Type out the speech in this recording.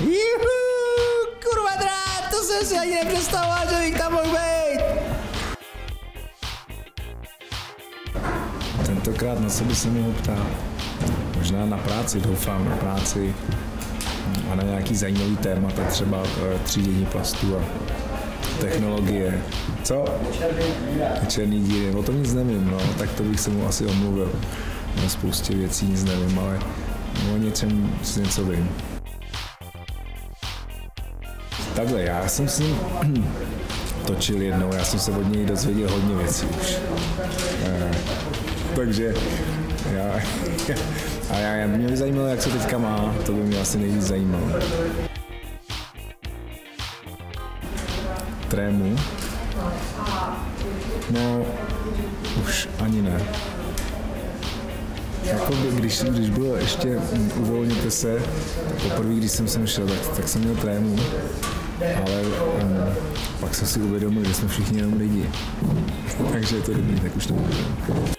Juhu, kurva drát, to jsem si ani nepředstavoval, že bych tam mohl být. Tentokrát na sebe se mohl ptát. Možná na práci, doufám, na práci a na nějaký zajímavý témata, třeba eh, třídění plastů a technologie. Co? Černý díry, o tom nic nevím, no, tak to bych se mu asi omluvil. Na spoustě věcí nic nevím, ale o něčem si něco vím. Takhle, já jsem s ním točil jednou, já jsem se od něj dozvěděl hodně věcí už. Eh, takže já, a já, mě by zajímalo, jak se teďka má, to by mě asi nejvíc zajímalo. Trému? No, už ani ne. Jako by, když, když bylo ještě uvolněte se, poprvé, když jsem sem šel, tak, tak jsem měl trému, ale um, pak jsem si uvědomil, že jsme všichni jenom lidi. Takže je to dobrý, tak už to bude.